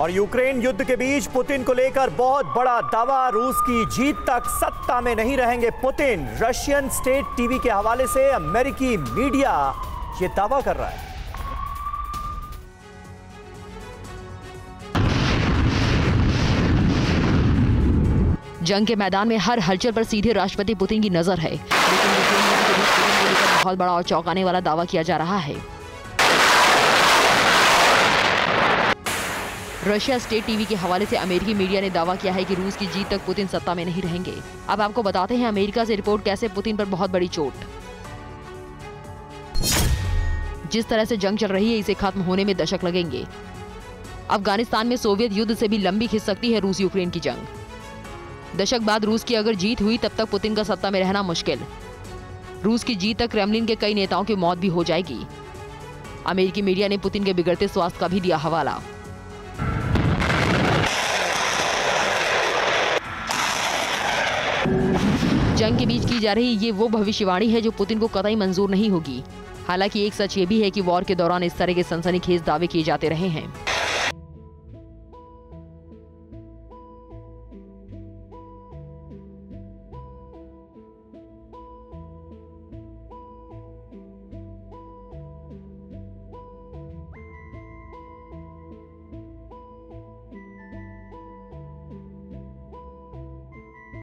और यूक्रेन युद्ध के बीच पुतिन को लेकर बहुत बड़ा दावा, रूस की जीत तक सत्ता में नहीं रहेंगे पुतिन। रशियन स्टेट टीवी के हवाले से अमेरिकी मीडिया ये दावा कर रहा है। जंग के मैदान में हर हलचल पर सीधे राष्ट्रपति पुतिन की नज़र है। बहुत बड़ा और चौंकाने वाला दावा किया जा रहा है। रशिया स्टेट टीवी के हवाले से अमेरिकी मीडिया ने दावा किया है कि रूस की जीत तक पुतिन सत्ता में नहीं रहेंगे। अब आपको बताते हैं अमेरिका से रिपोर्ट कैसे पुतिन पर बहुत बड़ी चोट। जिस तरह से जंग चल रही है, इसे खत्म होने में दशक लगेंगे। अफ़गानिस्तान में सोवियत युद्ध से भी लंबी खिंच सकती है रूस यूक्रेन की जंग। दशक बाद रूस की अगर जीत हुई, तब तक पुतिन का सत्ता में रहना मुश्किल। रूस की जीत तक क्रेमलिन के कई नेताओं की मौत भी हो जाएगी। अमेरिकी मीडिया ने पुतिन के बिगड़ते स्वास्थ्य का भी दिया हवाला। जंग के बीच की जा रही ये वो भविष्यवाणी है जो पुतिन को कतई मंजूर नहीं होगी। हालाँकि एक सच ये भी है कि वॉर के दौरान इस तरह के सनसनीखेज दावे किए जाते रहे हैं।